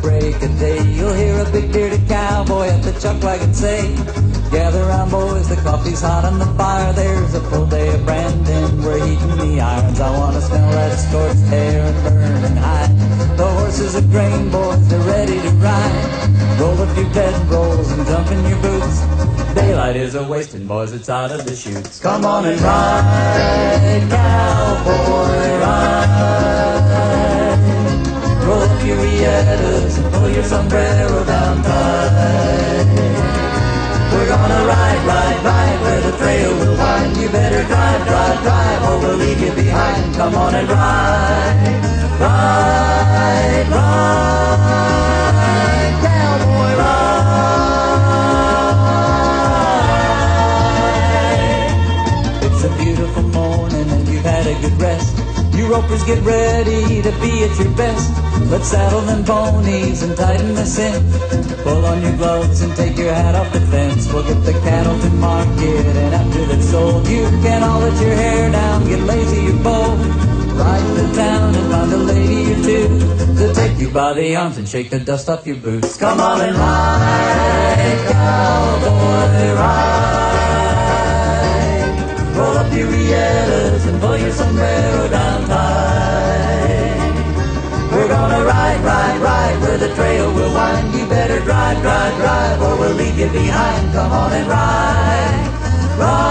break of day. You'll hear a big bearded cowboy at the chuck wagon say, Gather round, boys, the coffee's hot on the fire. There's a full day of branding, we're heating the irons. I wanna smell that scorched hair and burning hide. The horses are grain, boys, they're ready to ride. Roll a few bed rolls and jump in your boots. Daylight is a wasting, boys, it's out of the chutes. Come on and ride, sombrero down tight. We're gonna ride, ride, ride where the trail will wind. You better drive, drive, drive, or we'll leave you behind. Come on and ride, ride, ride, cowboy, ride. It's a beautiful morning and you've had a good rest. You ropers get ready to be at your best. Let's saddle them ponies and tighten the cinch. Pull on your gloves and take your hat off the fence. We'll get the cattle to market and after they've sold, you can all let your hair down, get lazy or bold. Ride to town and find a lady or two to take you by the arms and shake the dust off your boots. Come on and ride, cowboy, ride. Where the trail will wind. You better drive, drive, drive, or we'll leave you behind. Come on and ride, ride.